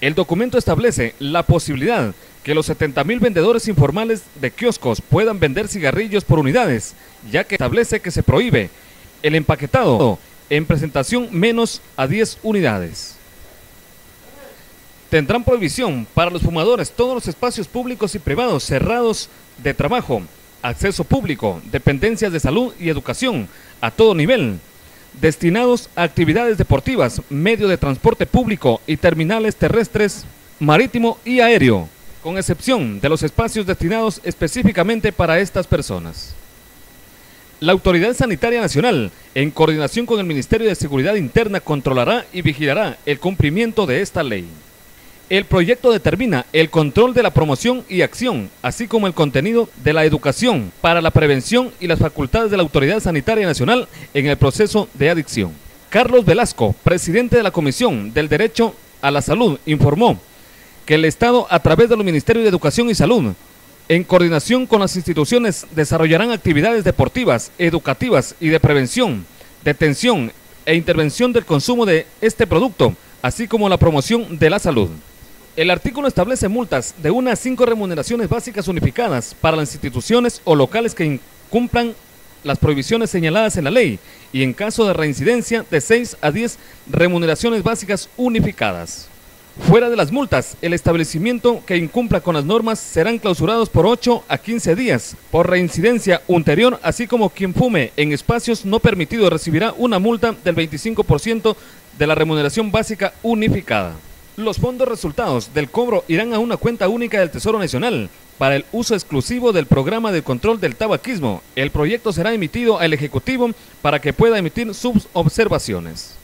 El documento establece la posibilidad que los 70.000 vendedores informales de kioscos puedan vender cigarrillos por unidades, ya que establece que se prohíbe el empaquetado en presentación menos a 10 unidades. Tendrán prohibición para los fumadores todos los espacios públicos y privados cerrados de trabajo, acceso público, dependencias de salud y educación a todo nivel, destinados a actividades deportivas, medio de transporte público y terminales terrestres, marítimo y aéreo, con excepción de los espacios destinados específicamente para estas personas. La Autoridad Sanitaria Nacional, en coordinación con el Ministerio de Seguridad Interna, controlará y vigilará el cumplimiento de esta ley. El proyecto determina el control de la promoción y acción, así como el contenido de la educación para la prevención y las facultades de la Autoridad Sanitaria Nacional en el proceso de adicción. Carlos Velasco, presidente de la Comisión del Derecho a la Salud, informó que el Estado, a través de los Ministerios de Educación y Salud, en coordinación con las instituciones, desarrollarán actividades deportivas, educativas y de prevención, detención e intervención del consumo de este producto, así como la promoción de la salud. El artículo establece multas de una a cinco remuneraciones básicas unificadas para las instituciones o locales que incumplan las prohibiciones señaladas en la ley y en caso de reincidencia de 6 a 10 remuneraciones básicas unificadas. Fuera de las multas, el establecimiento que incumpla con las normas serán clausurados por 8 a 15 días por reincidencia anterior, así como quien fume en espacios no permitidos recibirá una multa del 25% de la remuneración básica unificada. Los fondos resultados del cobro irán a una cuenta única del Tesoro Nacional para el uso exclusivo del programa de control del tabaquismo. El proyecto será emitido al Ejecutivo para que pueda emitir sus observaciones.